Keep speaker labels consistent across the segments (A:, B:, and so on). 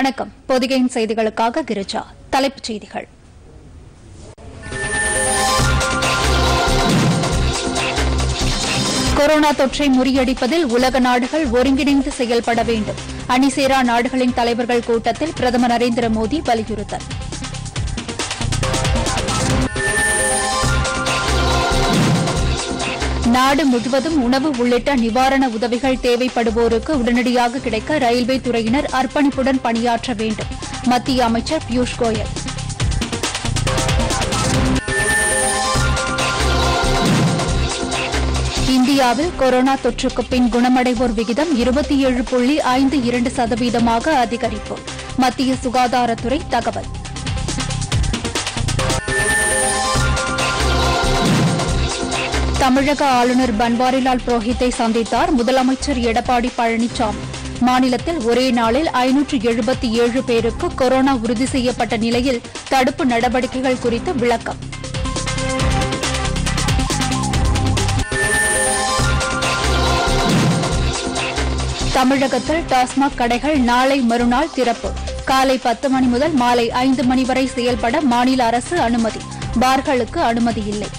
A: வணக்கம் பொதிகையின் செய்திகளுக்காக கிரிஜா தலைப்புச் செய்திகள் கொரோனா தொற்றை முறியடிப்பதில் உலக நாடுகள் ஒருங்கிணைந்து செயல்பட வேண்டும் அணிசேரா நாடுகளின் தலைவர்கள் கூட்டத்தில் பிரதமர் நரேந்திர மோடி வலியுறுத்தல் நாடு முழுவதும் உணவு உள்ளிட்ட நிவாரண உதவிகள் தேவைப்படுவோருக்கு உடனடியாக கிடைக்க ரயில்வே துறையினர் அர்ப்பணிப்புடன் பணியாற்ற வேண்டும் மத்திய அமைச்சர் பியூஷ் கோயல் இந்தியாவில் கொரோனா தொற்றுக்கு பின் குணமடைவோர் விகிதம் இருபத்தி ஏழு புள்ளி ஐந்து இரண்டு சதவீதமாக அதிகரிப்பு மத்திய சுகாதாரத்துறை தகவல் தமிழக ஆளுநர் பன்வாரிலால் புரோஹித்தை சந்தித்தார் முதலமைச்சர் எடப்பாடி பழனிசாமி மாநிலத்தில் ஒரே நாளில் ஐநூற்று எழுபத்தி ஏழு பேருக்கு கொரோனா உறுதி செய்யப்பட்ட நிலையில் தடுப்பு நடவடிக்கைகள் குறித்து விளக்கம் தமிழகத்தில் டாஸ்மாக் கடைகள் நாளை மறுநாள் திறப்பு காலை பத்து மணி முதல் மாலை ஐந்து மணி வரை செயல்பட மாநில அரசு அனுமதி பார்களுக்கு அனுமதி இல்லை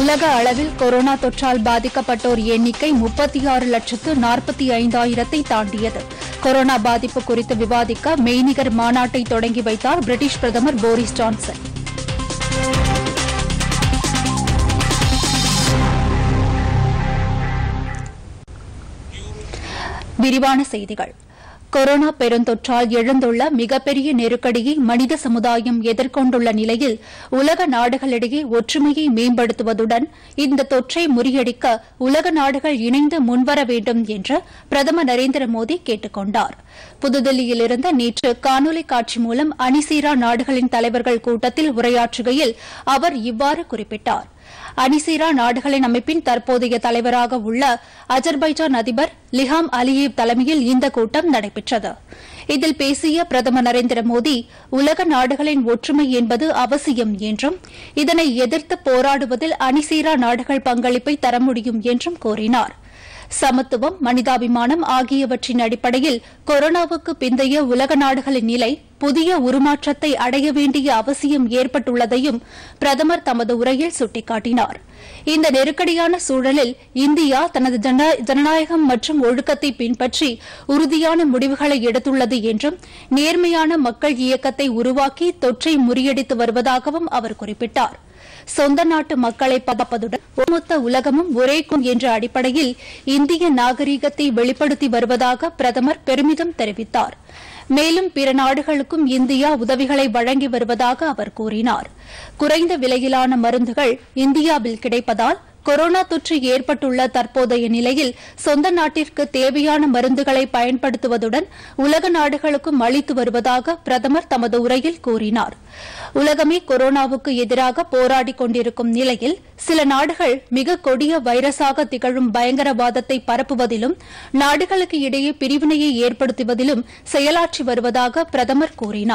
A: உலக அளவில் கொரோனா தொற்றால் பாதிக்கப்பட்டோர் எண்ணிக்கை முப்பத்தி ஆறு லட்சத்து நாற்பத்தி ஐந்தாயிரத்தை தாண்டியது கொரோனா பாதிப்பு குறித்து விவாதிக்க மெய்நிகர் மாநாட்டை தொடங்கி வைத்தார் பிரிட்டிஷ் பிரதமர் போரிஸ் ஜான்சன் விரிவான செய்திகள் கொரோனா பெருந்தொற்றால் எழுந்துள்ள மிகப்பெரிய நெருக்கடியை மனித சமுதாயம் எதிர்கொண்டுள்ள நிலையில் உலக நாடுகளிடையே ஒற்றுமையை மேம்படுத்துவதுடன் இந்த தொற்றை முறியடிக்க உலக நாடுகள் இணைந்து முன்வர வேண்டும் என்று பிரதமர் நரேந்திர மோடி கேட்டுக் கொண்டார் புதுதில்லியிலிருந்து நேற்று காணொலி காட்சி மூலம் அணிசீரா நாடுகளின் தலைவர்கள் கூட்டத்தில் உரையாற்றுகையில் அவர் இவ்வாறு குறிப்பிட்டார் அணிசீரா நாடுகளின் அமைப்பின் தற்போதைய தலைவராக உள்ள அஜர்பைஜான் அதிபர் லிஹாம் அலியேவ் தலைமையில் இந்த கூட்டம் நடைபெற்றது இதில் பேசிய பிரதமர் நரேந்திர மோடி உலக நாடுகளின் ஒற்றுமை என்பது அவசியம் என்றும் இதனை எதிர்த்து போராடுவதில் அணிசீரா நாடுகள் பங்களிப்பை தர முடியும் என்றும் கூறினாா் சமத்துவம் மனிதாபிமானம் ஆகியவற்றின் அடிப்படையில் கொரோனாவுக்கு பிந்தைய உலக நாடுகளின் நிலை புதிய உருமாற்றத்தை அடைய வேண்டிய அவசியம் ஏற்பட்டுள்ளதையும் பிரதமர் தமது உரையில் சுட்டிக்காட்டினார் இந்த நெருக்கடியான சூழலில் இந்தியா தனது ஜனநாயகம் மற்றும் ஒழுக்கத்தை பின்பற்றி உறுதியான முடிவுகளை எடுத்துள்ளது என்றும் நேர்மையான மக்கள் இயக்கத்தை உருவாக்கி தொற்றை முறியடித்து வருவதாகவும் அவர் குறிப்பிட்டாா் சொந்த நாட்டு மக்களை பதப்பதுடன் ஒட்டுமொத்த உலகமும் உரைக்கும் என்ற அடிப்படையில் இந்திய நாகரீகத்தை வெளிப்படுத்தி வருவதாக பிரதமர் பெருமிதம் தெரிவித்தார் மேலும் பிற நாடுகளுக்கும் இந்தியா உதவிகளை வழங்கி வருவதாக அவர் கூறினார் குறைந்த விலையிலான மருந்துகள் இந்தியாவில் கிடைப்பதால் கொரோனா தொற்று ஏற்பட்டுள்ள தற்போதைய நிலையில் சொந்த நாட்டிற்கு தேவையான மருந்துகளை பயன்படுத்துவதுடன் உலக நாடுகளுக்கும் அளித்து வருவதாக பிரதமர் தமது உரையில் கூறினார் உலகமே கொரோனாவுக்கு எதிராக போராடிக் கொண்டிருக்கும் நிலையில் சில நாடுகள் மிக கொடிய வைரஸாக திகழும் பயங்கரவாதத்தை பரப்புவதிலும் நாடுகளுக்கு இடையே பிரிவினையை ஏற்படுத்துவதிலும் செயலாற்றி வருவதாக பிரதமர் கூறினாா்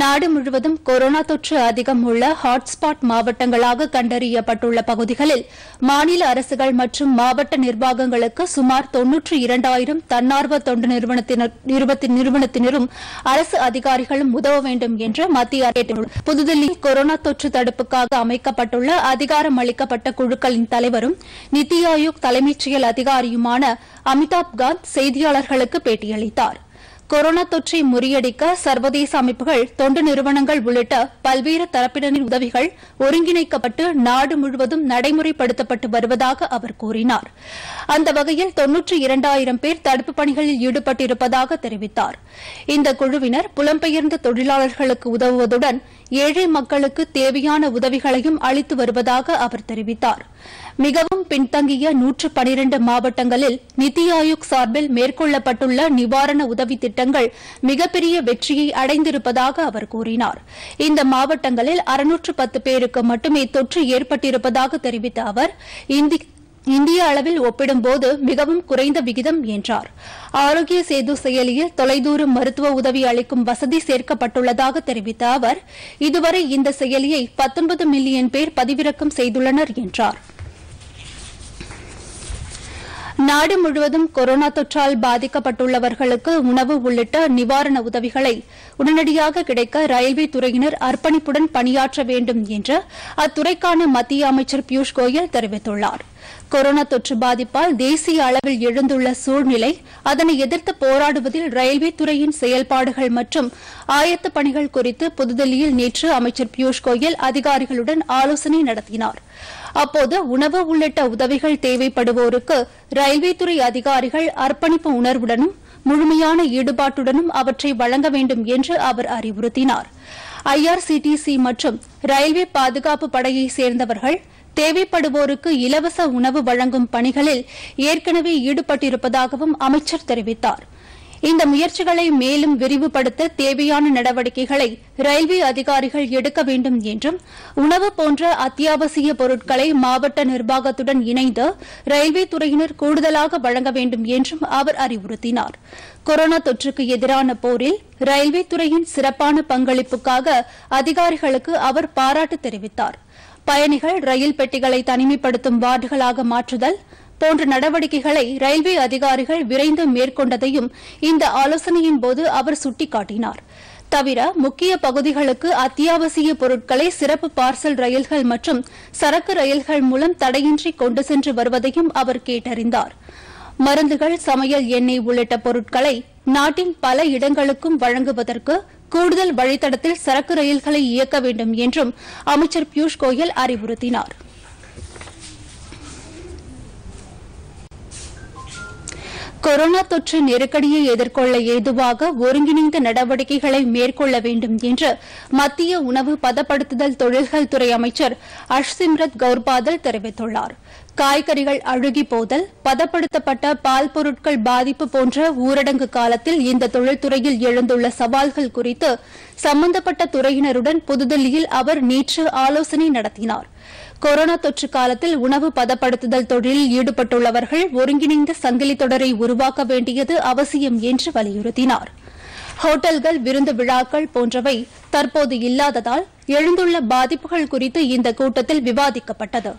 A: நாடு முழுவதும் கொரோனா தொற்று அதிகம் உள்ள ஹாட்ஸ்பாட் மாவட்டங்களாக கண்டறியப்பட்டுள்ள பகுதிகளில் மாநில அரசுகள் மற்றும் மாவட்ட நிர்வாகங்களுக்கு சுமார் தொன்னூற்று இரண்டாயிரம் தன்னார்வ தொண்டு நிறுவனத்தினரும் அரசு அதிகாரிகளும் உதவ வேண்டும் என்று மத்திய அரசு புதுதில்லி கொரோனா தொற்று தடுப்புக்காக அமைக்கப்பட்டுள்ள அதிகாரம் அளிக்கப்பட்ட குழுக்களின் தலைவரும் நித்தி ஆயோக் தலைமைச் செயல் அதிகாரியுமான அமிதாப் காந்த் செய்தியாளர்களுக்கு பேட்டியளித்தாா் கொரோனா தொற்றை முறியடிக்க சர்வதேச அமைப்புகள் தொண்டு நிறுவனங்கள் உள்ளிட்ட பல்வேறு தரப்பினரின் உதவிகள் ஒருங்கிணைக்கப்பட்டு நாடு முழுவதும் நடைமுறைப்படுத்தப்பட்டு வருவதாக அவர் கூறினார் அந்த வகையில் தொன்னூற்று இரண்டாயிரம் பேர் தடுப்புப் பணிகளில் ஈடுபட்டிருப்பதாக தெரிவித்தார் இந்த குழுவினர் புலம்பெயர்ந்த தொழிலாளர்களுக்கு உதவுவதுடன் ஏழை மக்களுக்கு தேவையான உதவிகளையும் அளித்து வருவதாக அவர் தெரிவித்தாா் மிகவும் பின்தங்கிய நூற்று பனிரண்டு மாவட்டங்களில் நிதி ஆயோக் சார்பில் மேற்கொள்ளப்பட்டுள்ள நிவாரண உதவி திட்டங்கள் மிகப்பெரிய வெற்றியை அடைந்திருப்பதாக அவர் கூறினார் இந்த மாவட்டங்களில் அறுநூற்று பத்து பேருக்கு மட்டுமே தொற்று ஏற்பட்டிருப்பதாக தெரிவித்த அவர் இந்திய அளவில் ஒப்பிடும்போது மிகவும் குறைந்த விகிதம் என்றார் ஆரோக்கிய சேது செயலியில் தொலைதூர மருத்துவ உதவி அளிக்கும் வசதி சேர்க்கப்பட்டுள்ளதாக தெரிவித்த அவர் இதுவரை இந்த செயலியை பத்தொன்பது மில்லியன் பேர் பதிவிறக்கம் செய்துள்ளனர் என்றாா் நாடு முழுவதும் கொரோனா தொற்றால் பாதிக்கப்பட்டுள்ளவர்களுக்கு உணவு உள்ளிட்ட நிவாரண உதவிகளை உடனடியாக கிடைக்க ரயில்வே துறையினர் அர்ப்பணிப்புடன் பணியாற்ற வேண்டும் என்று அத்துறைக்கான மத்திய அமைச்சர் பியூஷ் கோயல் தெரிவித்துள்ளார் கொரோனா தொற்று பாதிப்பால் தேசிய அளவில் எழுந்துள்ள சூழ்நிலை அதனை எதிர்த்து போராடுவதில் ரயில்வே துறையின் செயல்பாடுகள் மற்றும் ஆயத்த பணிகள் குறித்து புதுதில்லியில் நேற்று அமைச்சர் பியூஷ் கோயல் அதிகாரிகளுடன் ஆலோசனை நடத்தினாா் அப்போது உணவு உள்ளிட்ட உதவிகள் தேவைப்படுவோருக்கு ரயில்வே துறை அதிகாரிகள் அர்ப்பணிப்பு உணர்வுடனும் முழுமையான ஈடுபாட்டுடனும் அவற்றை வழங்க வேண்டும் என்று அவர் அறிவுறுத்தினார் ஐஆர்சிடிசி மற்றும் ரயில்வே பாதுகாப்பு படையை சேர்ந்தவர்கள் தேவைப்படுவோருக்கு இலவச உணவு வழங்கும் பணிகளில் ஏற்கனவே ஈடுபட்டிருப்பதாகவும் அமைச்சர் தெரிவித்தாா் இந்த முயற்சிகளை மேலும் விரிவுபடுத்த தேவையான நடவடிக்கைகளை ரயில்வே அதிகாரிகள் எடுக்க வேண்டும் என்றும் உணவு போன்ற அத்தியாவசிய பொருட்களை மாவட்ட நிர்வாகத்துடன் இணைந்து ரயில்வே துறையினர் கூடுதலாக வழங்க வேண்டும் என்றும் அவர் அறிவுறுத்தினார் கொரோனா தொற்றுக்கு எதிரான போரில் ரயில்வே துறையின் சிறப்பான பங்களிப்புக்காக அதிகாரிகளுக்கு அவர் பாராட்டு தெரிவித்தார் பயணிகள் ரயில் பெட்டிகளை தனிமைப்படுத்தும் வார்டுகளாக மாற்றுதல் போன்ற நடவடிக்கைகளை ரயில்வே அதிகாரிகள் விரைந்து மேற்கொண்டதையும் இந்த ஆலோசனையின்போது அவர் சுட்டிக்காட்டினார் தவிர முக்கிய பகுதிகளுக்கு அத்தியாவசிய பொருட்களை சிறப்பு பார்சல் ரயில்கள் மற்றும் சரக்கு ரயில்கள் மூலம் தடையின்றி கொண்டு சென்று வருவதையும் அவர் கேட்டறிந்தார் மருந்துகள் சமையல் எண்ணெய் உள்ளிட்ட பொருட்களை நாட்டின் பல இடங்களுக்கும் வழங்குவதற்கு கூடுதல் வழித்தடத்தில் சரக்கு ரயில்களை இயக்க வேண்டும் என்றும் அமைச்சர் பியூஷ் கோயல் அறிவுறுத்தினாா் கொரோனா தொற்று நெருக்கடியை எதிர்கொள்ள ஏதுவாக ஒருங்கிணைந்த நடவடிக்கைகளை மேற்கொள்ள வேண்டும் என்று மத்திய உணவு பதப்படுத்துதல் தொழில்கள் துறை அமைச்சர் அஷ்சிம்ரத் கௌர்பாதல் தெரிவித்துள்ளார் காய்கறிகள் அழுகி போதல் பதப்படுத்தப்பட்ட பால் பொருட்கள் பாதிப்பு போன்ற ஊரடங்கு காலத்தில் இந்த தொழில்துறையில் எழுந்துள்ள சவால்கள் குறித்து சம்பந்தப்பட்ட துறையினருடன் புதுதில்லியில் அவர் நேற்று ஆலோசனை நடத்தினாா் கொரோனா தொற்று காலத்தில் உணவு பதப்படுத்துதல் தொழிலில் ஈடுபட்டுள்ளவர்கள் ஒருங்கிணைந்த சங்கிலி தொடரை உருவாக்க வேண்டியது அவசியம் என்று வலியுறுத்தினார் ஹோட்டல்கள் விருந்து விழாக்கள் போன்றவை தற்போது இல்லாததால் எழுந்துள்ள பாதிப்புகள் குறித்து இந்த கூட்டத்தில் விவாதிக்கப்பட்டது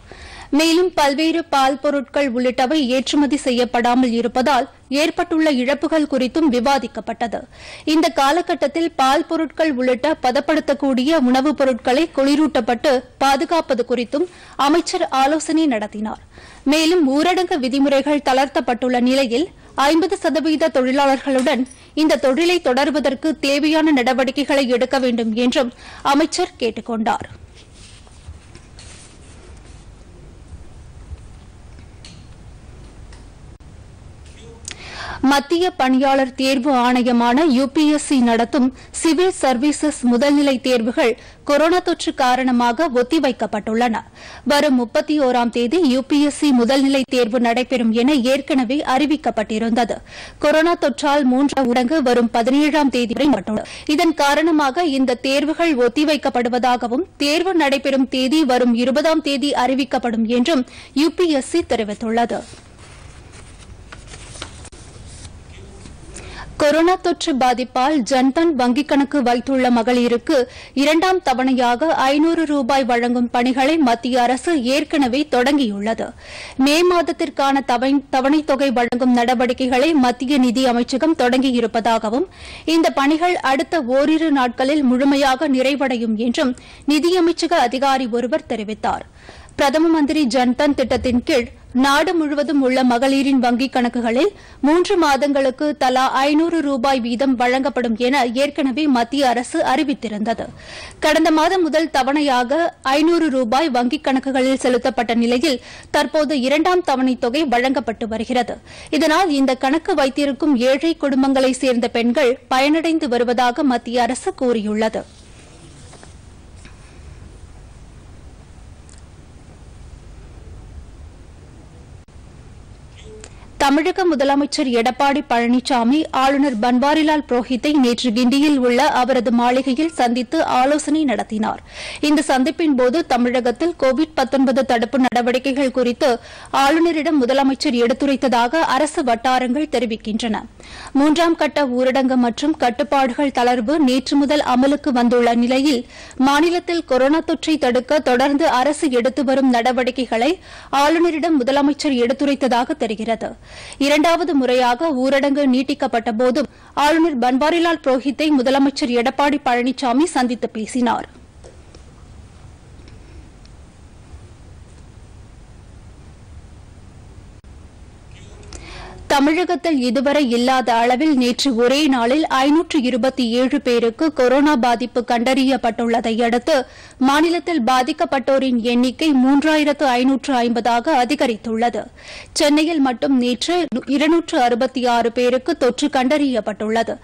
A: மேலும் பல்வேறு பால் பொருட்கள் உள்ளிட்டவை ஏற்றுமதி செய்யப்படாமல் இருப்பதால் ஏற்பட்டுள்ள இழப்புகள் குறித்தும் விவாதிக்கப்பட்டது இந்த காலகட்டத்தில் பால் பொருட்கள் உள்ளிட்ட பதப்படுத்தக்கூடிய உணவுப் பொருட்களை குளிரூட்டப்பட்டு பாதுகாப்பது குறித்தும் அமைச்சர் ஆலோசனை நடத்தினார் மேலும் ஊரடங்கு விதிமுறைகள் தளர்த்தப்பட்டுள்ள நிலையில் ஐம்பது சதவீத தொழிலாளர்களுடன் இந்த தொழிலை தொடர்வதற்கு தேவையான நடவடிக்கைகளை எடுக்க வேண்டும் என்றும் அமைச்சர் கேட்டுக் கொண்டாா் மத்திய பணியாளர் தேர்வு ஆணையமான யுபிஎஸ்சி நடத்தும் சிவில் சர்வீசஸ் முதல்நிலை தேர்வுகள் கொரோனா தொற்று காரணமாக ஒத்திவைக்கப்பட்டுள்ளன வரும் முப்பத்தி ஒராம் தேதி யுபிஎஸ்சி முதல்நிலை தேர்வு நடைபெறும் என ஏற்கனவே அறிவிக்கப்பட்டிருந்தது கொரோனா தொற்றால் மூன்று ஊடங்கு வரும் பதினேழாம் தேதி வரை இதன் காரணமாக இந்த தேர்வுகள் ஒத்திவைக்கப்படுவதாகவும் தேர்வு நடைபெறும் தேதி வரும் இருபதாம் தேதி அறிவிக்கப்படும் என்றும் யுபிஎஸ்சி தெரிவித்துள்ளது கொரோனா தொற்று பாதிப்பால் ஜன்தன் வங்கிக் கணக்கு வைத்துள்ள மகளிருக்கு இரண்டாம் தவணையாக ஐநூறு ரூபாய் வழங்கும் பணிகளை மத்திய அரசு ஏற்கனவே தொடங்கியுள்ளது மே மாதத்திற்கான தவணைத் தொகை வழங்கும் நடவடிக்கைகளை மத்திய நிதி அமைச்சகம் தொடங்கியிருப்பதாகவும் இந்த பணிகள் அடுத்த ஓரிரு நாட்களில் முழுமையாக நிறைவடையும் என்றும் நிதியமைச்சக அதிகாரி ஒருவர் தெரிவித்தார் பிரதம மந்திரி ஜன்தன் திட்டத்தின் கீழ் நாடு முழுவதும் உள்ள மகளிரின் வங்கிக் கணக்குகளில் மூன்று மாதங்களுக்கு தலா ஐநூறு ரூபாய் வீதம் வழங்கப்படும் என ஏற்கனவே மத்திய அரசு அறிவித்திருந்தது கடந்த மாதம் முதல் தவணையாக ஐநூறு ரூபாய் வங்கிக் கணக்குகளில் செலுத்தப்பட்ட நிலையில் தற்போது இரண்டாம் தவணை தொகை வழங்கப்பட்டு வருகிறது இதனால் இந்த கணக்கு வைத்திருக்கும் ஏழை குடும்பங்களைச் சேர்ந்த பெண்கள் பயனடைந்து வருவதாக மத்திய அரசு கூறியுள்ளது தமிழக முதலமைச்சர் எடப்பாடி பழனிசாமி ஆளுநர் பன்வாரிலால் புரோஹித்தை நேற்று கிண்டியில் உள்ள அவரது மாளிகையில் சந்தித்து ஆலோசனை நடத்தினார் இந்த சந்திப்பின்போது தமிழகத்தில் கோவிட் தடுப்பு நடவடிக்கைகள் குறித்து ஆளுநரிடம் முதலமைச்சர் எடுத்துரைத்ததாக அரசு வட்டாரங்கள் தெரிவிக்கின்றன மூன்றாம் கட்ட ஊரடங்கு மற்றும் கட்டுப்பாடுகள் தளர்வு நேற்று முதல் அமலுக்கு வந்துள்ள நிலையில் மாநிலத்தில் கொரோனா தொற்றை தடுக்க தொடர்ந்து அரசு எடுத்து வரும் நடவடிக்கைகளை ஆளுநரிடம் முதலமைச்சர் எடுத்துரைத்ததாக தெரிகிறது இரண்டாவது முறையாக ஊரடங்கு நீட்டிக்கப்பட்டபோதும் ஆளுநர் பன்வாரிலால் புரோஹித்தை முதலமைச்சர் எடப்பாடி பழனிசாமி சந்தித்து பேசினாா் தமிழகத்தில் இதுவரை இல்லாத அளவில் நேற்று ஒரே நாளில் ஐநூற்று இருபத்தி ஏழு பேருக்கு கொரோனா பாதிப்பு கண்டறியப்பட்டுள்ளதை அடுத்து மாநிலத்தில் பாதிக்கப்பட்டோரின் எண்ணிக்கை மூன்றாயிரத்து ஐநூற்று ஐம்பதாக அதிகரித்துள்ளது சென்னையில் மட்டும் நேற்று இருநூற்று அறுபத்தி ஆறு பேருக்கு தொற்று கண்டறியப்பட்டுள்ளது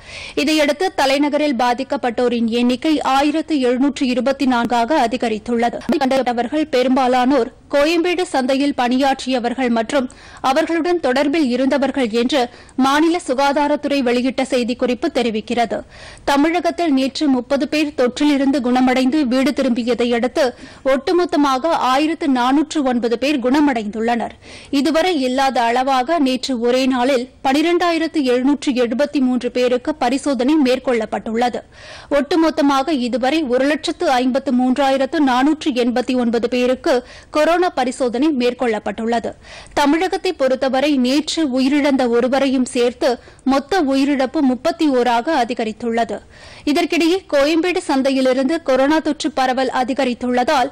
A: இதையடுத்து தலைநகரில் பாதிக்கப்பட்டோரின் எண்ணிக்கை ஆயிரத்து எழுநூற்று இருபத்தி நான்காக அதிகரித்துள்ளது கண்டறியப்பட்டவர்கள் பெரும்பாலானோர் கோயம்பேடு சந்தையில் பணியாற்றியவர்கள் மற்றும் அவர்களுடன் தொடர்பில் இருந்தவர்கள் என்று மாநில சுகாதாரத்துறை வெளியிட்ட செய்திக்குறிப்பு தெரிவிக்கிறது தமிழகத்தில் நேற்று முப்பது பேர் தொற்றிலிருந்து குணமடைந்து வீடு திரும்பியதையடுத்து ஒட்டுமொத்தமாக ஆயிரத்து நானூற்று ஒன்பது பேர் குணமடைந்துள்ளனர் இதுவரை இல்லாத அளவாக நேற்று ஒரே நாளில் பனிரெண்டாயிரத்து எழுநூற்று எழுபத்தி மூன்று பேருக்கு பரிசோதனை மேற்கொள்ளப்பட்டுள்ளது ஒட்டுமொத்தமாக இதுவரை ஒரு லட்சத்து ஐம்பத்து மூன்றாயிரத்து நானூற்று எண்பத்தி ஒன்பது பேருக்கு கொரோனா கொரோனா பரிசோதனை மேற்கொள்ளப்பட்டுள்ளது தமிழகத்தை பொறுத்தவரை நேற்று உயிரிழந்த ஒருவரையும் சேர்த்து மொத்த உயிரிழப்பு முப்பத்தி ஒராக அதிகரித்துள்ளது இதற்கிடையே கோயம்பேடு சந்தையிலிருந்து கொரோனா தொற்று பரவல் அதிகரித்துள்ளதால்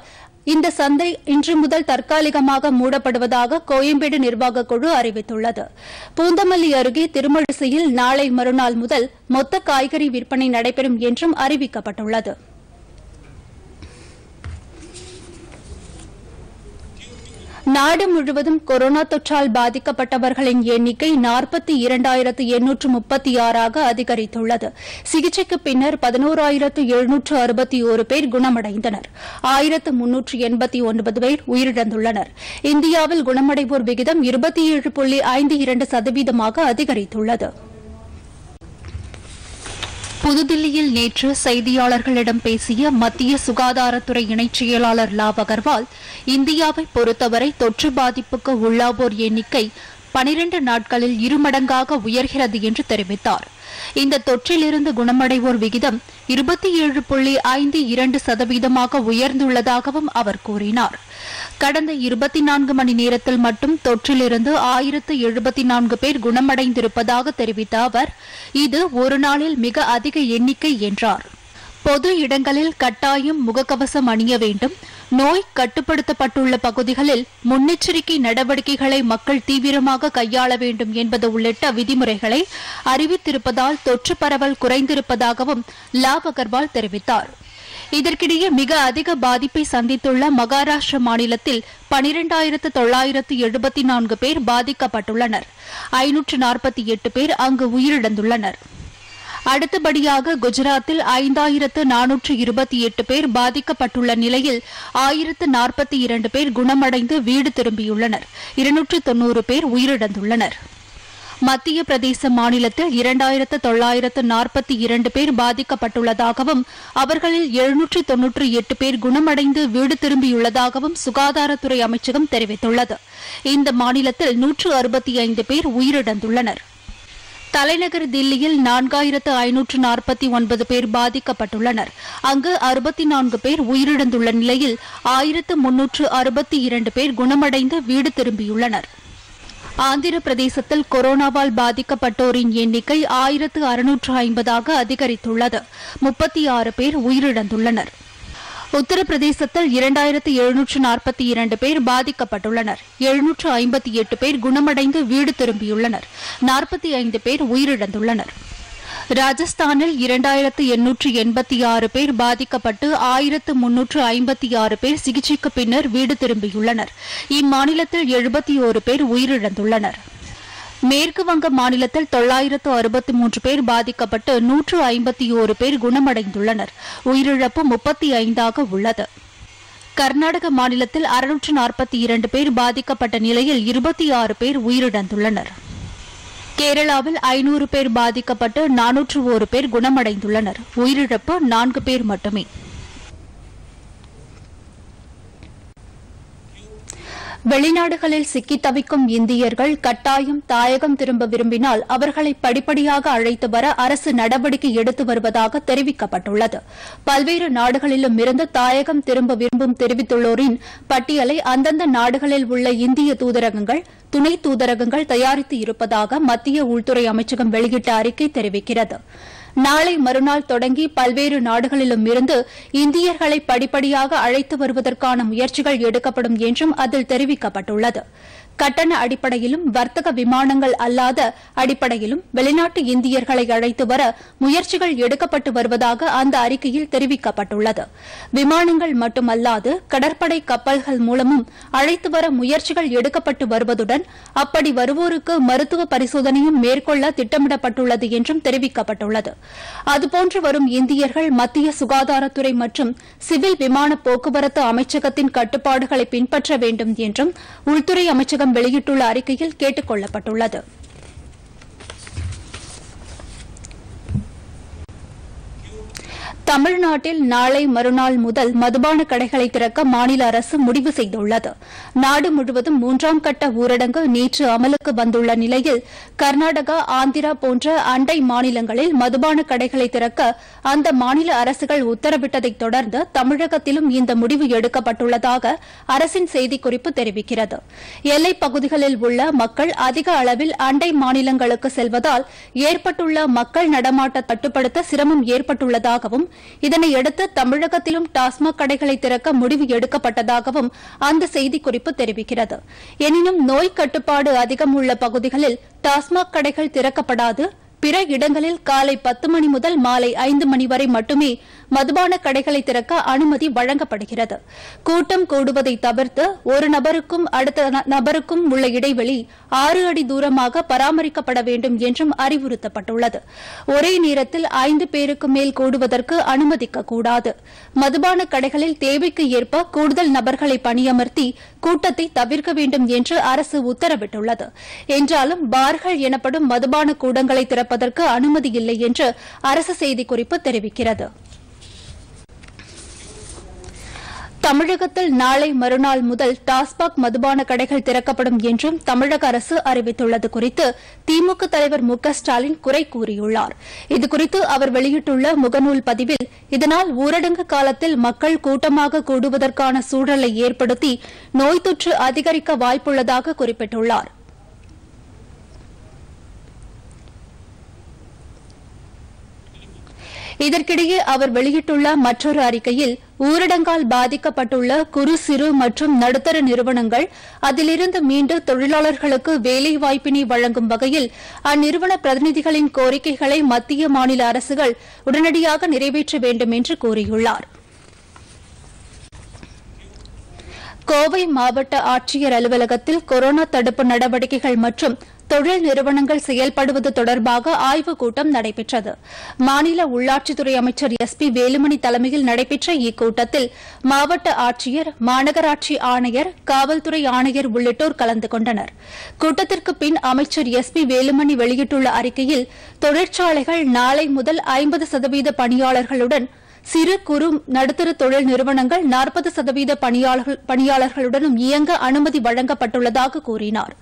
A: இந்த சந்தை இன்று முதல் தற்காலிகமாக மூடப்படுவதாக கோயம்பேடு நிர்வாகக் குழு அறிவித்துள்ளது பூந்தமல்லி அருகே திருமழிசையில் நாளை மறுநாள் முதல் மொத்த காய்கறி விற்பனை நடைபெறும் என்றும் அறிவிக்கப்பட்டுள்ளது நாடு முழுவதும் கொரோனா தொற்றால் பாதிக்கப்பட்டவர்களின் எண்ணிக்கை நாற்பத்தி இரண்டாயிரத்து எண்ணூற்று முப்பத்தி ஆறாக அதிகரித்துள்ளது சிகிச்சைக்கு பின்னர் பதினோராயிரத்து எழுநூற்று அறுபத்தி ஒரு பேர் குணமடைந்தனர் ஆயிரத்து முன்னூற்று எண்பத்தி ஒன்பது பேர் உயிரிழந்துள்ளனர் இந்தியாவில் குணமடைவோர் விகிதம் இருபத்தி ஏழு புள்ளி ஐந்து இரண்டு சதவீதமாக அதிகரித்துள்ளது புதுதில்லியில் நேற்று செய்தியாளர்களிடம் பேசிய மத்திய சுகாதாரத்துறை இணைச் செயலாளர் லாவ் அகர்வால் இந்தியாவை பொறுத்தவரை தொற்று பாதிப்புக்கு உள்ளாவோர் எண்ணிக்கை பனிரண்டு நாட்களில் இருமடங்காக உயர்கிறது என்று தெரிவித்தாா் இந்த தொற்றிலிருந்து குணமடைவோர் விகிதம் இருபத்தி ஏழு புள்ளி ஐந்து இரண்டு சதவீதமாக உயர்ந்துள்ளதாகவும் அவர் கூறினார் கடந்த இருபத்தி நான்கு மணி நேரத்தில் மட்டும் தொற்றிலிருந்து ஆயிரத்து எழுபத்தி நான்கு பேர் குணமடைந்திருப்பதாக தெரிவித்த அவர் இது ஒரு நாளில் மிக அதிக எண்ணிக்கை என்றார் பொது இடங்களில் கட்டாயம் முகக்கவசம் அணிய வேண்டும் நோய் கட்டுப்படுத்தப்பட்டுள்ள பகுதிகளில் முன்னெச்சரிக்கை நடவடிக்கைகளை மக்கள் தீவிரமாக கையாள வேண்டும் என்பது உள்ளிட்ட விதிமுறைகளை அறிவித்திருப்பதால் தொற்று பரவல் குறைந்திருப்பதாகவும் லாவ் அகர்வால் தெரிவித்தார் இதற்கிடையே மிக அதிக பாதிப்பை சந்தித்துள்ள மகாராஷ்டிர மாநிலத்தில் பனிரெண்டாயிரத்து தொள்ளாயிரத்து எழுபத்தி நான்கு பேர் பாதிக்கப்பட்டுள்ளனர் ஐநூற்று நாற்பத்தி எட்டு பேர் அங்கு உயிரிழந்துள்ளனா் அடுத்தபடியாக குஜராத்தில் ஐந்தாயிரத்து நானூற்று இருபத்தி எட்டு பேர் பாதிக்கப்பட்டுள்ள நிலையில் ஆயிரத்து நாற்பத்தி இரண்டு பேர் குணமடைந்து வீடு திரும்பியுள்ளனர் இருநூற்று தொன்னூறு பேர் உயிரிழந்துள்ளனர் மத்திய பிரதேச மாநிலத்தில் இரண்டாயிரத்து தொள்ளாயிரத்து நாற்பத்தி இரண்டு பேர் பாதிக்கப்பட்டுள்ளதாகவும் அவர்களில் எழுநூற்று தொன்னூற்று எட்டு பேர் குணமடைந்து வீடு திரும்பியுள்ளதாகவும் சுகாதாரத்துறை அமைச்சகம் தெரிவித்துள்ளது இந்த மாநிலத்தில் நூற்று அறுபத்தி ஐந்து பேர் உயிரிழந்துள்ளனா் தலைநகர் தில்லியில் நான்காயிரத்து ஐநூற்று நாற்பத்தி ஒன்பது பேர் பாதிக்கப்பட்டுள்ளனர் அங்கு அறுபத்தி நான்கு பேர் உயிரிழந்துள்ள நிலையில் ஆயிரத்து முன்னூற்று அறுபத்தி இரண்டு பேர் குணமடைந்து வீடு திரும்பியுள்ளனர் ஆந்திர பிரதேசத்தில் கொரோனாவால் பாதிக்கப்பட்டோரின் எண்ணிக்கை ஆயிரத்து அறுநூற்று ஐம்பதாக அதிகரித்துள்ளது முப்பத்தி ஆறு பேர் உயிரிழந்துள்ளனா் உத்தரப்பிரதேசத்தில் இரண்டாயிரத்து எழுநூற்று நாற்பத்தி இரண்டு பேர் பாதிக்கப்பட்டுள்ளனர் எழுநூற்று ஐம்பத்தி எட்டு பேர் குணமடைந்து வீடு திரும்பியுள்ளனர் நாற்பத்தி ஐந்து பேர் உயிரிழந்துள்ளனர் ராஜஸ்தானில் இரண்டாயிரத்து எண்ணூற்று எண்பத்தி ஆறு பேர் பாதிக்கப்பட்டு ஆயிரத்து முன்னூற்று ஐம்பத்தி ஆறு பேர் சிகிச்சைக்கு பின்னர் வீடு திரும்பியுள்ளனர் இம்மாநிலத்தில் எழுபத்தி ஒரு பேர் உயிரிழந்துள்ளனா் மேற்கு வங்க மாநிலத்தில் தொள்ளாயிரத்து அறுபத்தி மூன்று பேர் பாதிக்கப்பட்டு நூற்று ஐம்பத்தி ஓரு பேர் குணமடைந்துள்ளனர் உயிரிழப்பு முப்பத்தி ஐந்தாக உள்ளது கர்நாடக மாநிலத்தில் அறுநூற்று நாற்பத்தி இரண்டு பேர் பாதிக்கப்பட்ட நிலையில் இருபத்தி ஆறு பேர் உயிரிழந்துள்ளனர் கேரளாவில் ஐநூறு பேர் பாதிக்கப்பட்டு நானூற்று ஒரு பேர் குணமடைந்துள்ளனர் உயிரிழப்பு நான்கு பேர் மட்டுமே வெளிநாடுகளில் சிக்கி தவிக்கும் இந்தியர்கள் கட்டாயம் தாயகம் திரும்ப விரும்பினால் அவர்களை படிப்படியாக அழைத்து வர அரசு நடவடிக்கை எடுத்து வருவதாக தெரிவிக்கப்பட்டுள்ளது பல்வேறு நாடுகளிலும் இருந்து தாயகம் திரும்ப விரும்பும் தெரிவித்துள்ளோரின் பட்டியலை அந்தந்த நாடுகளில் உள்ள இந்திய தூதரகங்கள் துணை தூதரகங்கள் தயாரித்து இருப்பதாக மத்திய உள்துறை அமைச்சகம் வெளியிட்ட அறிக்கை தெரிவிக்கிறது நாளை மறுநாள் தொடங்கி பல்வேறு நாடுகளிலும் இருந்து இந்தியர்களை படிப்படியாக அழைத்து வருவதற்கான முயற்சிகள் எடுக்கப்படும் என்றும் அதில் தெரிவிக்கப்பட்டுள்ளது கட்டண அடிப்படையிலும் வர்த்தக விமானங்கள் அல்லாத அடிப்படையிலும் வெளிநாட்டு இந்தியர்களை அழைத்து வர முயற்சிகள் எடுக்கப்பட்டு வருவதாக அந்த அறிக்கையில் தெரிவிக்கப்பட்டுள்ளது விமானங்கள் மட்டுமல்லாது கடற்படை கப்பல்கள் மூலமும் அழைத்து வர முயற்சிகள் எடுக்கப்பட்டு வருவதுடன் அப்படி வருவோருக்கு மருத்துவ பரிசோதனையும் மேற்கொள்ள திட்டமிடப்பட்டுள்ளது என்றும் தெரிவிக்கப்பட்டுள்ளது அதுபோன்று வரும் இந்தியர்கள் மத்திய சுகாதாரத்துறை மற்றும் சிவில் விமான போக்குவரத்து அமைச்சகத்தின் கட்டுப்பாடுகளை பின்பற்ற வேண்டும் என்றும் உள்துறை அமைச்சகம் வெளியிட்டுள்ள அறிக்கையில் கேட்டுக் கொள்ளப்பட்டுள்ளது தமிழ்நாட்டில் நாளை மறுநாள் முதல் மதுபான கடைகளை திறக்க மாநில அரசு முடிவு செய்துள்ளது நாடு முழுவதும் மூன்றாம் கட்ட ஊரடங்கு நேற்று அமலுக்கு வந்துள்ள நிலையில் கர்நாடகா ஆந்திரா போன்ற அண்டை மாநிலங்களில் மதுபான கடைகளை திறக்க அந்த மாநில அரசுகள் உத்தரவிட்டதை தொடர்ந்து தமிழகத்திலும் இந்த முடிவு எடுக்கப்பட்டுள்ளதாக அரசின் செய்திக்குறிப்பு தெரிவிக்கிறது எல்லைப் பகுதிகளில் உள்ள மக்கள் அதிக அளவில் அண்டை மாநிலங்களுக்கு செல்வதால் ஏற்பட்டுள்ள மக்கள் நடமாட்ட தட்டுப்படுத்த சிரமம் ஏற்பட்டுள்ளதாகவும் இதனையடுத்து தமிழகத்திலும் டாஸ்மாக் கடைகளை திறக்க முடிவு எடுக்கப்பட்டதாகவும் அந்த செய்திக்குறிப்பு தெரிவிக்கிறது எனினும் நோய் கட்டுப்பாடு அதிகம் உள்ள பகுதிகளில் டாஸ்மாக் கடைகள் திறக்கப்படாது பிற இடங்களில் காலை பத்து மணி முதல் மாலை ஐந்து மணி வரை மட்டுமே மதுபான கடைகளை திறக்க அனுமதி வழங்கப்படுகிறது கூட்டம் கூடுவதை தவிர்த்து ஒரு நபருக்கும் அடுத்த நபருக்கும் உள்ள இடைவெளி ஆறு அடி தூரமாக பராமரிக்கப்பட வேண்டும் என்றும் அறிவுறுத்தப்பட்டுள்ளது ஒரே நேரத்தில் ஐந்து பேருக்கு மேல் கூடுவதற்கு அனுமதிக்கக்கூடாது மதுபான கடைகளில் தேவைக்கு ஏற்ப கூடுதல் நபர்களை பணியமர்த்தி கூட்டத்தை தவிர்க்க வேண்டும் என்று அரசு உத்தரவிட்டுள்ளது என்றாலும் பார்கள் எனப்படும் மதுபான கூடங்களை திறப்பதற்கு அனுமதி இல்லை என்று அரசு செய்திக்குறிப்பு தெரிவிக்கிறது தமிழகத்தில் நாளை மறுநாள் முதல் டாஸ்மாக் மதுபான கடைகள் திறக்கப்படும் என்றும் தமிழக அரசு அறிவித்துள்ளது குறித்து திமுக தலைவர் மு ஸ்டாலின் குறை கூறியுள்ளார் இதுகுறித்து அவர் வெளியிட்டுள்ள முகநூல் பதிவில் இதனால் ஊரடங்கு காலத்தில் மக்கள் கூட்டமாக கூடுவதற்கான சூழலை ஏற்படுத்தி நோய் தொற்று அதிகரிக்க வாய்ப்புள்ளதாக குறிப்பிட்டுள்ளாா் இதற்கிடையே அவர் வெளியிட்டுள்ள மற்றொரு அறிக்கையில் ஊரடங்கால் பாதிக்கப்பட்டுள்ள குறு சிறு மற்றும் நடுத்தர நிறுவனங்கள் அதிலிருந்து மீண்டு தொழிலாளர்களுக்கு வேலைவாய்ப்பினை வழங்கும் வகையில் அந்நிறுவன பிரதிநிதிகளின் கோரிக்கைகளை மத்திய மாநில அரசுகள் உடனடியாக நிறைவேற்ற வேண்டும் என்று கூறியுள்ளார் கோவை மாவட்ட ஆட்சியர் அலுவலகத்தில் கொரோனா தடுப்பு நடவடிக்கைகள் மற்றும் தொழில் நிறுவனங்கள் செயல்படுவது தொடர்பாக ஆய்வுக் கூட்டம் நடைபெற்றது மாநில உள்ளாட்சித்துறை அமைச்சர் எஸ் பி வேலுமணி தலைமையில் நடைபெற்ற இக்கூட்டத்தில் மாவட்ட ஆட்சியர் மாநகராட்சி ஆணையர் காவல்துறை ஆணையர் உள்ளிட்டோர் கலந்து கொண்டனர் கூட்டத்திற்கு பின் அமைச்சர் எஸ் பி வேலுமணி வெளியிட்டுள்ள அறிக்கையில் தொழிற்சாலைகள் நாளை முதல் ஐம்பது சதவீத பணியாளர்களுடன் சிறு குறு நடுத்தர தொழில் நிறுவனங்கள் நாற்பது சதவீத பணியாளர்களுடனும் இயங்க அனுமதி வழங்கப்பட்டுள்ளதாக கூறினார்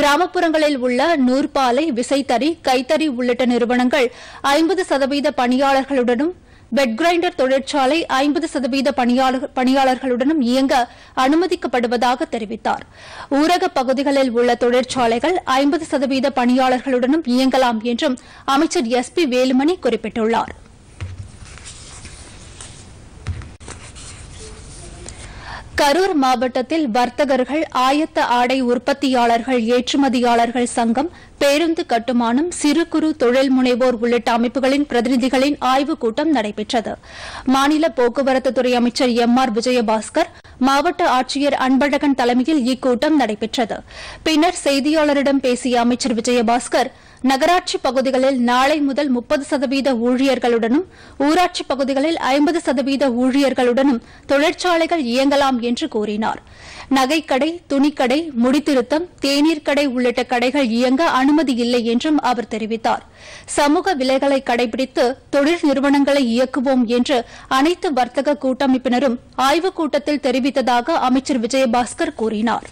A: கிராமப்புறங்களில் உள்ள நூற்பாலை விசைத்தறி கைத்தறி உள்ளிட்ட நிறுவனங்கள் ஐம்பது சதவீத பணியாளர்களுடனும் பெட் கிரைண்டர் தொழிற்சாலை ஐம்பது சதவீத பணியாளர்களுடனும் இயங்க அனுமதிக்கப்படுவதாக தெரிவித்தார் ஊரக பகுதிகளில் உள்ள தொழிற்சாலைகள் ஐம்பது சதவீத பணியாளர்களுடனும் இயங்கலாம் என்றும் அமைச்சர் எஸ் பி வேலுமணி குறிப்பிட்டுள்ளாா் கரூர் மாவட்டத்தில் வர்த்தகர்கள் ஆயத்த ஆடை உற்பத்தியாளர்கள் ஏற்றுமதியாளர்கள் சங்கம் பேருந்து கட்டுமானம் சிறு குறு தொழில் முனைவோர் உள்ளிட்ட அமைப்புகளின் பிரதிநிதிகளின் ஆய்வுக் கூட்டம் நடைபெற்றது மாநில போக்குவரத்துத்துறை அமைச்சர் எம் ஆர் விஜயபாஸ்கர் மாவட்ட ஆட்சியர் அன்பழகன் தலைமையில் இக்கூட்டம் நடைபெற்றது பின்னர் செய்தியாளரிடம் பேசிய அமைச்சர் விஜயபாஸ்கர் நகராட்சி பகுதிகளில் நாளை முதல் முப்பது சதவீத ஊழியர்களுடனும் ஊராட்சி பகுதிகளில் ஐம்பது சதவீத ஊழியர்களுடனும் தொழிற்சாலைகள் இயங்கலாம் என்று கூறினார் நகைக்கடை துணிக்கடை முடித்திருத்தம் தேநீர் கடை உள்ளிட்ட கடைகள் இயங்க அனுமதி இல்லை என்றும் அவர் தெரிவித்தார் சமூக விலைகளை கடைபிடித்து தொழில் நிறுவனங்களை இயக்குவோம் என்று அனைத்து வர்த்தக கூட்டமைப்பினரும் ஆய்வுக் கூட்டத்தில் தெரிவித்ததாக அமைச்சர் விஜயபாஸ்கர் கூறினாா்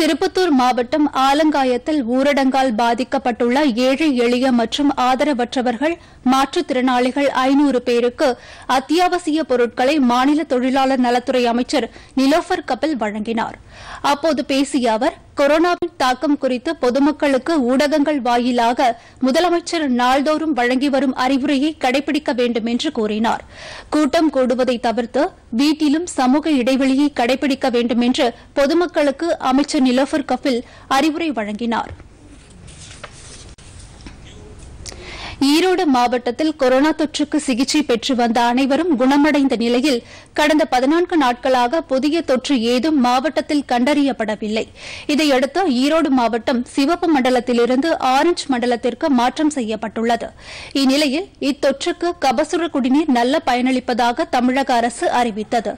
A: திருப்பத்தூர் மாவட்டம் ஆலங்காயத்தில் ஊரடங்கால் பாதிக்கப்பட்டுள்ள ஏழை எளிய மற்றும் ஆதரவற்றவர்கள் மாற்றுத்திறனாளிகள் ஐநூறு பேருக்கு அத்தியாவசிய பொருட்களை மாநில தொழிலாளர் நலத்துறை அமைச்சர் நிலோஃபர் கபில் வழங்கினார் அப்போது பேசிய அவர் கொரோனாவின் தாக்கம் குறித்து பொதுமக்களுக்கு ஊடகங்கள் வாயிலாக முதலமைச்சர் நாள்தோறும் வழங்கி வரும் அறிவுரையை கடைபிடிக்க வேண்டும் என்று கூறினார் கூட்டம் கூடுவதை தவிர்த்து வீட்டிலும் சமூக இடைவெளியை கடைபிடிக்க வேண்டும் என்று பொதுமக்களுக்கு அமைச்சர் நிலோபர் கபில் அறிவுரை வழங்கினாா் ஈரோடு மாவட்டத்தில் கொரோனா தொற்றுக்கு சிகிச்சை பெற்று வந்த அனைவரும் குணமடைந்த நிலையில் கடந்த பதினான்கு நாட்களாக புதிய தொற்று ஏதும் மாவட்டத்தில் கண்டறியப்படவில்லை இதையடுத்து ஈரோடு மாவட்டம் சிவப்பு மண்டலத்திலிருந்து ஆரஞ்சு மண்டலத்திற்கு மாற்றம் செய்யப்பட்டுள்ளது இந்நிலையில் இத்தொற்றுக்கு கபசுர குடிநீர் நல்ல பயனளிப்பதாக தமிழக அரசு அறிவித்தது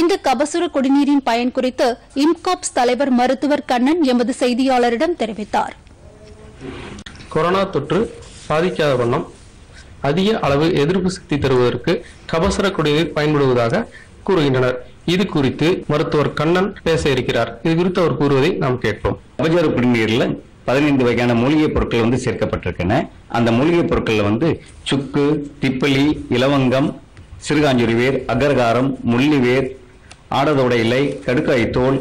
A: இந்த கபசுர குடிநீரின் பயன் குறித்து இம்காப்ஸ் தலைவர் மருத்துவர் கண்ணன் எமது செய்தியாளரிடம் தெரிவித்தார் கொரோனா தொற்று பாதிக்காத வண்ணம் அதிக அளவு எதிர்ப்பு சக்தி தருவதற்கு கபசர குடிநீர் பயன்படுவதாக கூறுகின்றனர் இது குறித்து மருத்துவர் கண்ணன் பேச இருக்கிறார் இது குறித்து அவர் கூறுவதை நாம் கேட்போம் கபசர குடிநீர்ல பதினைந்து வகையான மூலிகைப் பொருட்கள் வந்து சேர்க்கப்பட்டிருக்கின்றன அந்த மூலிகைப் பொருட்கள்ல வந்து சுக்கு திப்பளி இலவங்கம் சிறுகாஞ்சுரி வேர் அகர்காரம் முள்ளிவேர் ஆடதோடை இல்லை கடுக்காய் தோல்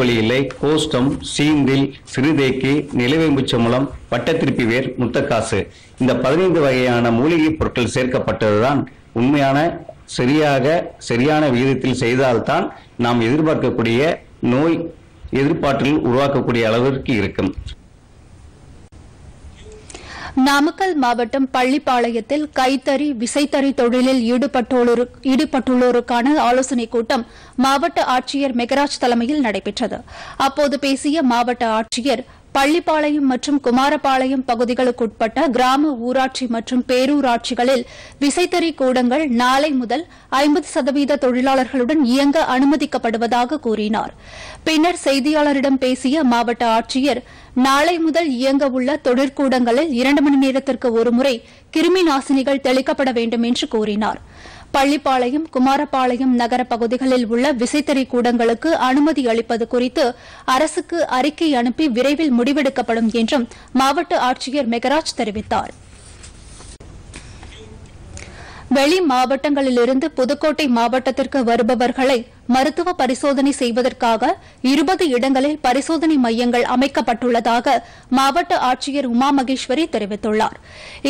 A: வழி இல்லை கோஷ்டம் சீந்தில் சிறுதேக்கி நிலவேம்புச்சமுளம் வட்டத்திருப்பி வேர் முத்தக்காசு இந்த பதினைந்து வகையான மூலிகை பொருட்கள் சேர்க்கப்பட்டதுதான் உண்மையான சரியாக சரியான விகிதத்தில் செய்தால்தான் நாம் எதிர்பார்க்கக்கூடிய நோய் எதிர்பார்ட்டில் உருவாக்கக்கூடிய அளவிற்கு இருக்கும் நாமக்கல் மாவட்டம் பள்ளிப்பாளையத்தில் கைத்தறி விசைத்தறி தொழிலில் ஈடுபட்டுள்ளோருக்கான ஆலோசனைக் கூட்டம் மாவட்ட ஆட்சியர் மெகராஜ் தலைமையில் நடைபெற்றது அப்போது பேசிய மாவட்ட ஆட்சியர் பள்ளிப்பாளையம் மற்றும் குமாரபாளையம் பகுதிகளுக்குட்பட்ட கிராம ஊராட்சி மற்றும் பேரூராட்சிகளில் விசைத்தறி கூடங்கள் நாளை முதல் ஐம்பது சதவீத தொழிலாளர்களுடன் இயங்க அனுமதிக்கப்படுவதாக கூறினார் பின்னர் செய்தியாளரிடம் பேசிய மாவட்ட ஆட்சியர் நாளை முதல் இயங்க உள்ள தொழிற்கூடங்களில் இரண்டு மணி நேரத்திற்கு ஒருமுறை கிருமி நாசினிகள் தெளிக்கப்பட வேண்டும் என்று கூறினாா் பள்ளிப்பாளையம் குமாரப்பாளையம் நகர பகுதிகளில் உள்ள விசைத்தறி கூடங்களுக்கு அனுமதி அளிப்பது குறித்து அரசுக்கு அறிக்கை அனுப்பி விரைவில் முடிவெடுக்கப்படும் என்றும் மாவட்ட ஆட்சியர் மெகராஜ் தெரிவித்தார் வெளி மாவட்டங்களிலிருந்து புதுக்கோட்டை மாவட்டத்திற்கு வருபவர்களை மருத்துவ பரிசோதனை செய்வதற்காக இருபது இடங்களில் பரிசோதனை மையங்கள் அமைக்கப்பட்டுள்ளதாக மாவட்ட ஆட்சியர் உமா மகேஸ்வரி தெரிவித்துள்ளார்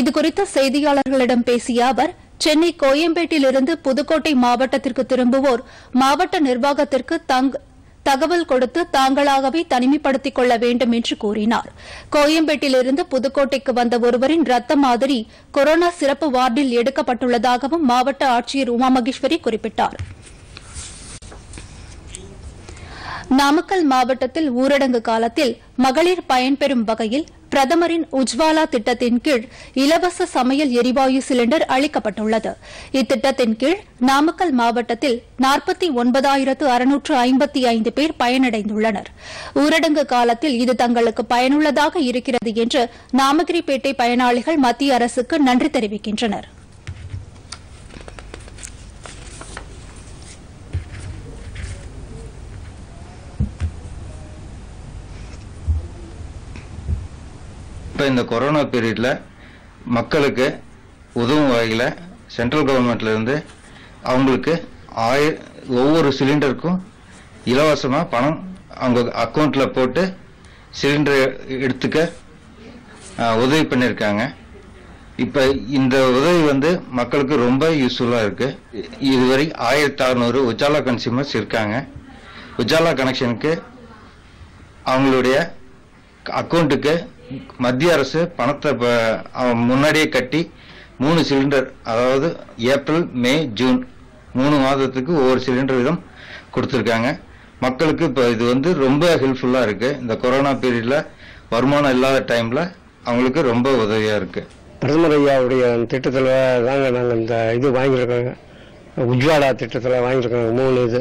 A: இதுகுறித்து செய்தியாளர்களிடம் பேசிய அவர் சென்னை கோயம்பேட்டிலிருந்து புதுக்கோட்டை மாவட்டத்திற்கு திரும்புவோர் மாவட்ட நிர்வாகத்திற்கு தகவல் கொடுத்து தாங்களாகவே தனிமைப்படுத்திக் கொள்ள வேண்டும் என்று கூறினார் கோயம்பேட்டிலிருந்து புதுக்கோட்டைக்கு வந்த ஒருவரின் ரத்த மாதிரி கொரோனா சிறப்பு வார்டில் எடுக்கப்பட்டுள்ளதாகவும் மாவட்ட ஆட்சியர் உமாமகேஸ்வரி குறிப்பிட்டார் நாமக்கல் மாவட்டத்தில் ஊரடங்கு காலத்தில் மகளிர் பயன்பெறும் வகையில் பிரதமரின் உஜ்வாலா திட்டத்தின் கீழ் இலவச சமையல் எரிவாயு சிலிண்டர் அளிக்கப்பட்டுள்ளது இத்திட்டத்தின் கீழ் நாமக்கல் மாவட்டத்தில் நாற்பத்தி ஒன்பதாயிரத்து அறுநூற்று ஐம்பத்தி ஐந்து பேர் பயனடைந்துள்ளனர் ஊரடங்கு காலத்தில் இது தங்களுக்கு பயனுள்ளதாக இருக்கிறது என்று நாமகிரிப்பேட்டை பயனாளிகள் மத்திய அரசுக்கு நன்றி தெரிவிக்கின்றனா் இப்போ இந்த கொரோனா பீரியடில் மக்களுக்கு உதவும் வகையில் சென்ட்ரல் கவர்மெண்ட்லேருந்து அவங்களுக்கு ஆய ஒவ்வொரு சிலிண்டருக்கும் இலவசமாக பணம் அவங்க அக்கௌண்ட்டில் போட்டு சிலிண்டரை எடுத்துக்க உதவி பண்ணியிருக்காங்க இப்போ இந்த உதவி வந்து மக்களுக்கு ரொம்ப யூஸ்ஃபுல்லாக இருக்குது இதுவரை ஆயிரத்தி அறநூறு உஜாலா கன்சியூமர்ஸ் இருக்காங்க உஜாலா கனெக்ஷனுக்கு அவங்களுடைய அக்கௌண்ட்டுக்கு மத்திய அரசு பணத்தை முன்னாடியே கட்டி மூணு சிலிண்டர் அதாவது ஏப்ரல் மே ஜூன் மூணு மாதத்துக்கு ஒவ்வொரு சிலிண்டர் வீதம் கொடுத்துருக்காங்க மக்களுக்கு இப்போ இது வந்து ரொம்ப ஹெல்ப்ஃபுல்லாக இருக்குது இந்த கொரோனா பீரியடில் வருமானம் இல்லாத டைமில் அவங்களுக்கு ரொம்ப உதவியாக இருக்குது பிரதமர் ஐயாவுடைய திட்டத்தில் தாங்க நாங்கள் இந்த இது வாங்கியிருக்கோங்க உஜ்வாலா திட்டத்தில் வாங்கியிருக்கோங்க மூணு இது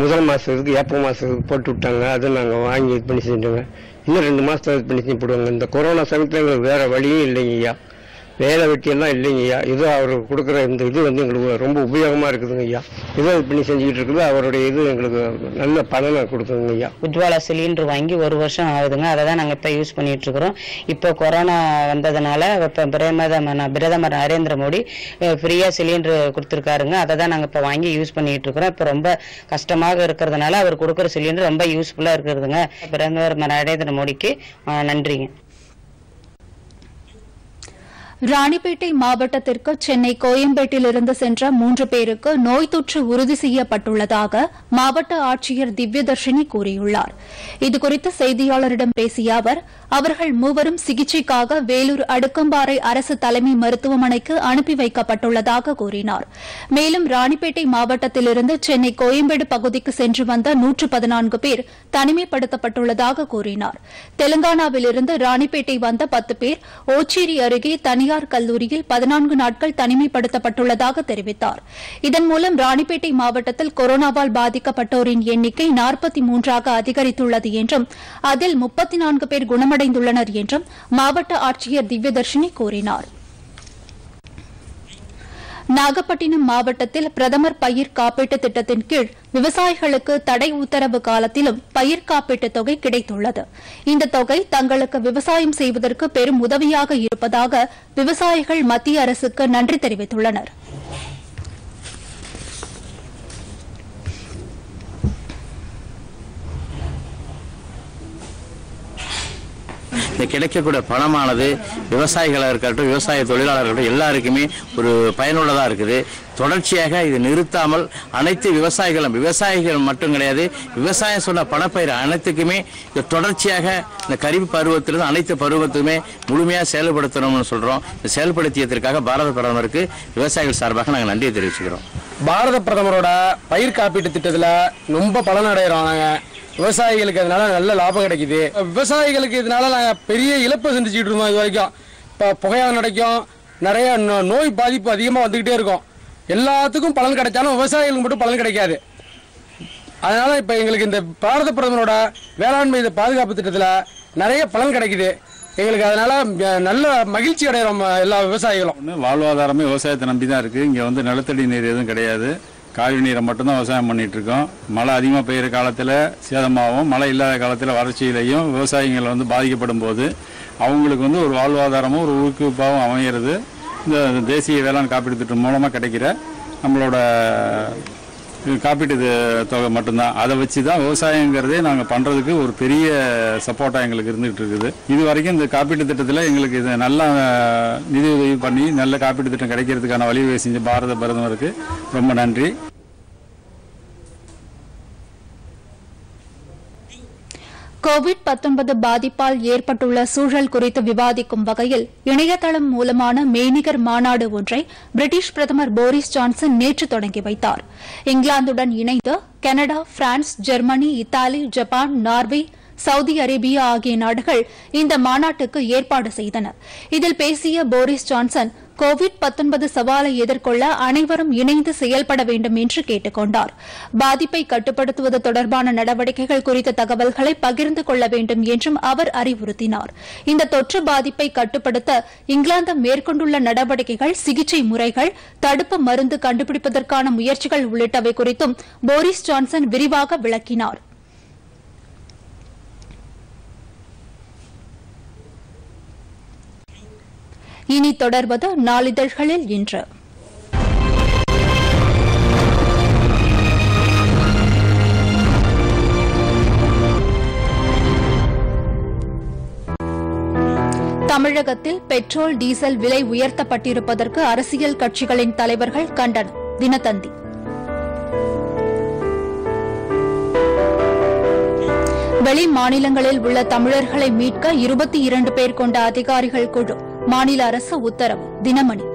A: முதல் மாதத்துக்கு ஏப்ரல் மாதத்துக்கு போட்டு விட்டாங்க அதை நாங்கள் வாங்கி இது பண்ணி செஞ்சோங்க இன்னும் ரெண்டு மாசத்துல இது பண்ணி போடுவாங்க இந்த கொரோனா சமயத்தில் வேற வேறு வழியும் இல்லைங்க ஐயா வேலை வெட்டியெல்லாம் இல்லைங்க ஐயா இது அவர் கொடுக்குற இந்த இது வந்து எங்களுக்கு ரொம்ப உபயோகமாக இருக்குதுங்க ஐயா இதை பண்ணி செஞ்சுக்கிட்டு இருக்குது அவருடைய இது எங்களுக்கு நல்ல பலனை கொடுக்குதுங்க ஐயா உஜ்வாலா சிலிண்டர் வாங்கி ஒரு வருஷம் ஆகுதுங்க அதை தான் நாங்கள் இப்போ யூஸ் பண்ணிட்டு இப்போ கொரோனா வந்ததுனால இப்போ பிரதமர் பிரதமர் நரேந்திர மோடி ஃப்ரீயாக சிலிண்டர் கொடுத்துருக்காருங்க அதை தான் நாங்கள் இப்போ வாங்கி யூஸ் பண்ணிட்டு இருக்கிறோம் இப்போ ரொம்ப கஷ்டமாக இருக்கிறதுனால அவர் கொடுக்குற சிலிண்டர் ரொம்ப யூஸ்ஃபுல்லாக இருக்கிறதுங்க பிரதமர் நரேந்திர மோடிக்கு நன்றிங்க ராணிப்பேட்டை மாவட்டத்திற்கு சென்னை கோயம்பேட்டிலிருந்து சென்ற மூன்று பேருக்கு நோய் தொற்று உறுதி செய்யப்பட்டுள்ளதாக மாவட்ட ஆட்சியர் திவ்யதர்ஷினி கூறியுள்ளார் இதுகுறித்து செய்தியாளரிடம் பேசிய அவர் அவர்கள் மூவரும் சிகிச்சைக்காக வேலூர் அடுக்கம்பாறை அரசு தலைமை மருத்துவமனைக்கு அனுப்பி வைக்கப்பட்டுள்ளதாக கூறினார் மேலும் ராணிப்பேட்டை மாவட்டத்திலிருந்து சென்னை கோயம்பேடு பகுதிக்கு சென்று வந்த நூற்று பதினான்கு பேர் தனிமைப்படுத்தப்பட்டுள்ளதாக கூறினார் தெலங்கானாவிலிருந்து ராணிப்பேட்டை வந்த பத்து பேர் ஓச்சேரி அருகே தனியார் தனியார் கல்லூரியில் பதினான்கு நாட்கள் தனிமைப்படுத்தப்பட்டுள்ளதாக தெரிவித்தார் இதன் மூலம் ராணிப்பேட்டை மாவட்டத்தில் கொரோனாவால் பாதிக்கப்பட்டோரின் எண்ணிக்கை நாற்பத்தி மூன்றாக அதிகரித்துள்ளது என்றும் அதில் முப்பத்தி நான்கு பேர் குணமடைந்துள்ளனர் என்றும் மாவட்ட ஆட்சியர் திவ்யதர்ஷினி கூறினாா் நாகப்பட்டினம் மாவட்டத்தில் பிரதமர் பயிர் காப்பீட்டு திட்டத்தின் கீழ் விவசாயிகளுக்கு தடை உத்தரவு காலத்திலும் பயிர் காப்பீட்டு தொகை கிடைத்துள்ளது இந்த தொகை தங்களுக்கு விவசாயம் செய்வதற்கு பெரும் உதவியாக இருப்பதாக விவசாயிகள் மத்திய அரசுக்கு நன்றி தெரிவித்துள்ளனா் இந்த கிடைக்கக்கூடிய பணமானது விவசாயிகளாக இருக்கட்டும் விவசாய தொழிலாளர்கள் இருக்கட்டும் எல்லாருக்குமே ஒரு பயனுள்ளதாக இருக்குது தொடர்ச்சியாக இது நிறுத்தாமல் அனைத்து விவசாயிகளும் விவசாயிகள் மட்டும் கிடையாது விவசாயம் சொன்ன பணப்பயிர் அனைத்துக்குமே இது தொடர்ச்சியாக இந்த கருவி பருவத்திலிருந்து அனைத்து பருவத்துக்குமே முழுமையாக செயல்படுத்தணும்னு சொல்கிறோம் செயல்படுத்தியதற்காக பாரத பிரதமருக்கு விவசாயிகள் சார்பாக நாங்கள் நன்றியை தெரிவிச்சுக்கிறோம் பாரத பிரதமரோட பயிர் காப்பீட்டு திட்டத்தில் ரொம்ப பலனடைகிறோம் நாங்கள் விவசாயிகளுக்கு அதனால நல்ல லாபம் கிடைக்குது விவசாயிகளுக்கு இதனால நாங்கள் பெரிய இழப்பை செஞ்சுக்கிட்டு இருந்தோம் இது வரைக்கும் இப்போ புகையாக நடக்கும் நிறைய நோய் பாதிப்பு அதிகமாக வந்துக்கிட்டே இருக்கும் எல்லாத்துக்கும் பலன் கிடைச்சாலும் விவசாயிகளுக்கு மட்டும் பலன் கிடைக்காது அதனால இப்போ எங்களுக்கு இந்த பாரத பிரதமரோட வேளாண்மை இந்த பாதுகாப்பு திட்டத்தில் நிறைய பலன் கிடைக்குது எங்களுக்கு அதனால நல்ல மகிழ்ச்சி அடைகிறோம் எல்லா விவசாயிகளும் வாழ்வாதாரமே விவசாயத்தை நம்பி தான் இருக்குது இங்கே வந்து நிலத்தடி நீர் எதுவும் கிடையாது காவிரி நீரை மட்டும்தான் விவசாயம் பண்ணிகிட்ருக்கோம் மழை அதிகமாக பெய்கிற காலத்தில் சேதமாகவும் மழை இல்லாத காலத்தில் வறட்சியிலையும் விவசாயிகள் வந்து பாதிக்கப்படும் போது அவங்களுக்கு வந்து ஒரு வாழ்வாதாரமும் ஒரு ஊக்குவிப்பாகவும் அமையிறது இந்த தேசிய வேளாண் காப்பீடு திட்டம் மூலமாக கிடைக்கிற நம்மளோட காப்பீட்டு தொகை மட்டும்தான் அதை வச்சு தான் விவசாயங்கிறதே நாங்கள் பண்ணுறதுக்கு ஒரு பெரிய சப்போர்ட்டாக எங்களுக்கு இருந்துகிட்டு இருக்குது இது வரைக்கும் இந்த காப்பீட்டு திட்டத்தில் எங்களுக்கு இது நல்லா நிதியுதவி பண்ணி நல்ல காப்பீட்டு திட்டம் கிடைக்கிறதுக்கான வழிவகை செஞ்ச பாரத பிரதமருக்கு ரொம்ப நன்றி கோவிட் பாதிப்பால் ஏற்பட்டுள்ள சூழல் குறித்து விவாதிக்கும் வகையில் இணையதளம் மூலமான மெய்நிகர் மாநாடு ஒன்றை பிரிட்டிஷ் பிரதமர் போரிஸ் ஜான்சன் நேற்று தொடங்கி வைத்தார் இங்கிலாந்துடன் இணைந்து Canada France Germany Italy Japan Norway Saudi Arabia ஆகிய நாடுகள் இந்த மாநாட்டுக்கு ஏற்பாடு செய்தன இதில் பேசிய போரிஸ் ஜான்சன் கோவிட் சவாலை எதிர்கொள்ள அனைவரும் இணைந்து செயல்பட வேண்டும் என்று கேட்டுக் கொண்டார் பாதிப்பை கட்டுப்படுத்துவது தொடர்பான நடவடிக்கைகள் குறித்த தகவல்களை பகிர்ந்து கொள்ள வேண்டும் என்றும் அவர் அறிவுறுத்தினார் இந்த தொற்று பாதிப்பை கட்டுப்படுத்த இங்கிலாந்து மேற்கொண்டுள்ள நடவடிக்கைகள் சிகிச்சை முறைகள் தடுப்பு மருந்து கண்டுபிடிப்பதற்கான முயற்சிகள் உள்ளிட்டவை குறித்தும் போரிஸ் ஜான்சன் விரிவாக விளக்கினாா் இனி தொடர்வது நாளிதழ்களில் இன்று தமிழகத்தில் பெட்ரோல் டீசல் விலை உயர்த்தப்பட்டிருப்பதற்கு அரசியல் கட்சிகளின் தலைவர்கள் கண்டனம் தினத்தந்தி வெளி மாநிலங்களில் உள்ள தமிழர்களை மீட்க இருபத்தி இரண்டு பேர் கொண்ட அதிகாரிகள் குழு மாநில அரசு உத்தரவு தினமணி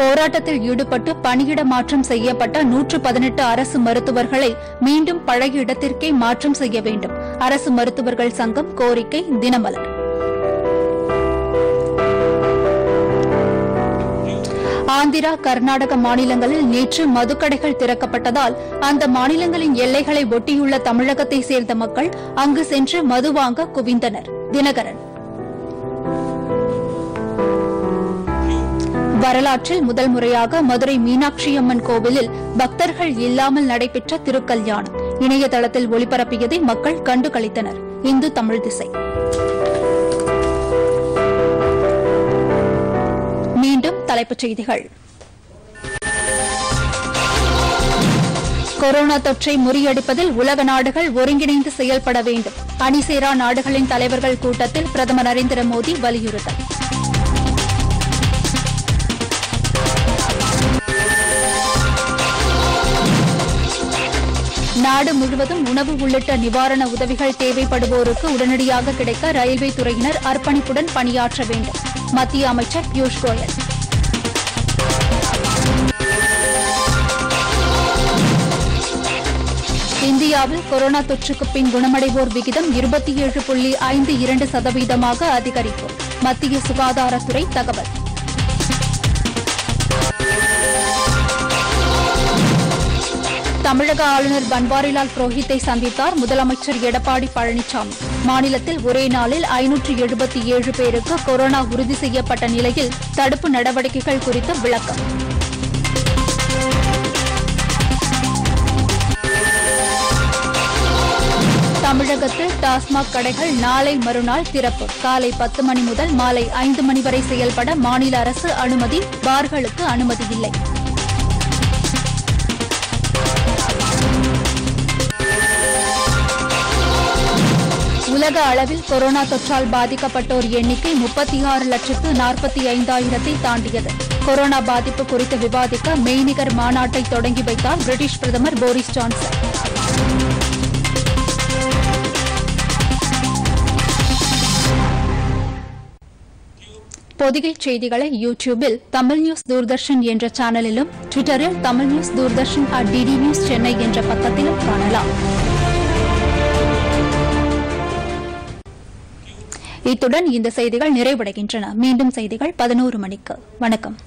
A: போராட்டத்தில் ஈடுபட்டு பணியிட மாற்றம் செய்யப்பட்ட நூற்று பதினெட்டு அரசு மருத்துவர்களை மீண்டும் பழைய இடத்திற்கே மாற்றம் செய்ய வேண்டும் அரசு மருத்துவர்கள் சங்கம் கோரிக்கை தினமலர் ஆந்திரா கர்நாடக மாநிலங்களில் நேற்று மதுக்கடைகள் திறக்கப்பட்டதால் அந்த மாநிலங்களின் எல்லைகளை ஒட்டியுள்ள தமிழகத்தை சேர்ந்த மக்கள் அங்கு சென்று மது வாங்க குவிந்தனர் தினகரன் வரலாற்றில் முதல் முறையாக மதுரை மீனாட்சியம்மன் கோவிலில் பக்தர்கள் இல்லாமல் நடைபெற்ற திருக்கல்யாணம் இணையதளத்தில் ஒளிபரப்பியதை மக்கள் கண்டு இந்து தமிழ் திசை தலைப்புச் செய்திகள் கொரோனா தொற்றை முறியடிப்பதில் உலக நாடுகள் ஒருங்கிணைந்து செயல்பட வேண்டும் அணிசேரா நாடுகளின் தலைவர்கள் கூட்டத்தில் பிரதமர் நரேந்திர மோடி வலியுறுத்தல் நாடு முழுவதும் உணவு உள்ளிட்ட நிவாரண உதவிகள் தேவைப்படுவோருக்கு உடனடியாக கிடைக்க ரயில்வே துறையினர் அர்ப்பணிப்புடன் பணியாற்ற வேண்டும் மத்திய அமைச்சர் பியூஷ் கோயல் இந்தியாவில் கொரோனா தொற்றுக்கு பின் குணமடைவோர் விகிதம் இருபத்தி ஏழு புள்ளி ஐந்து இரண்டு சதவீதமாக அதிகரிப்பு மத்திய சுகாதாரத்துறை தகவல் தமிழக ஆளுநர் பன்வாரிலால் புரோஹித்தை சந்தித்தார் முதலமைச்சர் எடப்பாடி பழனிசாமி மாநிலத்தில் ஒரே நாளில் ஐநூற்று எழுபத்தி ஏழு பேருக்கு கொரோனா உறுதி செய்யப்பட்ட நிலையில் தடுப்பு நடவடிக்கைகள் குறித்து விளக்கம் தமிழகத்தில் டாஸ்மாக் கடைகள் நாளை மறுநாள் திறப்பு காலை பத்து மணி முதல் மாலை ஐந்து மணி வரை செயல்பட மாநில அரசு அனுமதி பார்களுக்கு அனுமதி இல்லை உலக அளவில் கொரோனா தொற்றால் பாதிக்கப்பட்டோர் எண்ணிக்கை முப்பத்தி ஆறு லட்சத்து நாற்பத்தி ஐந்தாயிரத்தை தாண்டியது கொரோனா பாதிப்பு குறித்து விவாதிக்க மெய்நிகர் மாநாட்டை தொடங்கி வைத்தார் பிரிட்டிஷ் பிரதமர் போரிஸ் ஜான்சன் பொதிகை செய்திகளை யூடியூபில் தமிழ் நியூஸ் தூர்தர்ஷன் என்ற சேனலிலும் ட்விட்டரில் Tamil news Doordarshan at DD news Chennai என்ற பக்கத்திலும் காணலாம் இத்துடன் இந்த செய்திகள் நிறைவடைகின்றன மீண்டும் செய்திகள் பதினோரு மணிக்கு வணக்கம்